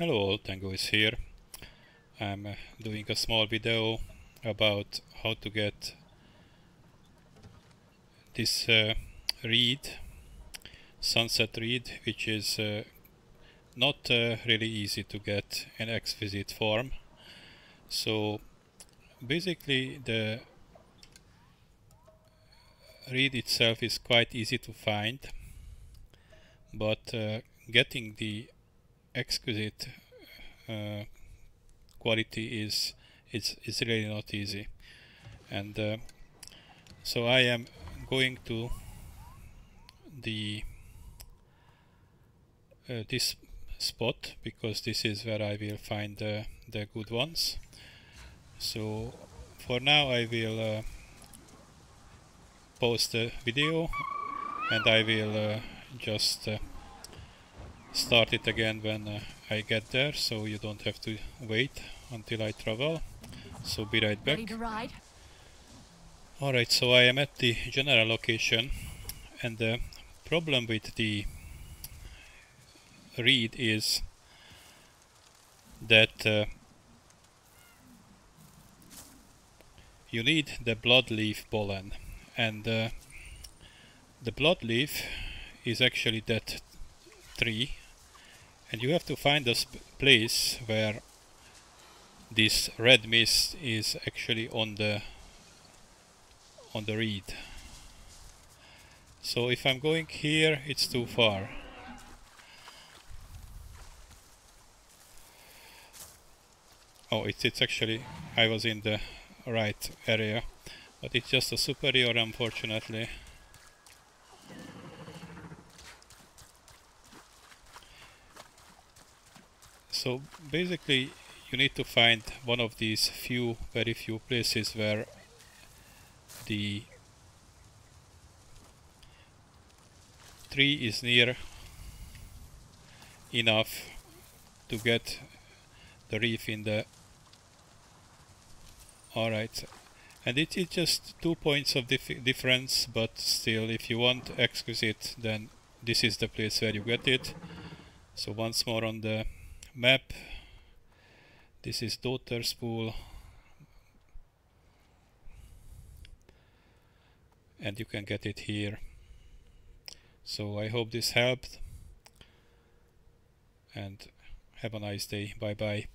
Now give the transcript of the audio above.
Hello all, Tango is here. I'm uh, doing a small video about how to get this uh, reed, sunset reed, which is uh, not uh, really easy to get in exquisite form. So basically the reed itself is quite easy to find but uh, getting the exquisite uh, quality is it's, it's really not easy. And uh, so I am going to the uh, this spot because this is where I will find the good ones. So for now I will uh, post the video and I will uh, just uh, start it again when uh, I get there so you don't have to wait until I travel. So be right back. Alright so I am at the general location and the problem with the reed is that uh, you need the Blood Leaf pollen and uh, the Blood Leaf is actually that tree and you have to find a place where this red mist is actually on the on the reed. So if I'm going here it's too far. Oh it's, it's actually I was in the right area but it's just a superior unfortunately so basically you need to find one of these few very few places where the tree is near enough to get the reef in the alright. And it is just two points of dif difference but still if you want exquisite then this is the place where you get it. So once more on the map. This is daughter's pool. And you can get it here. So I hope this helped. And have a nice day. Bye bye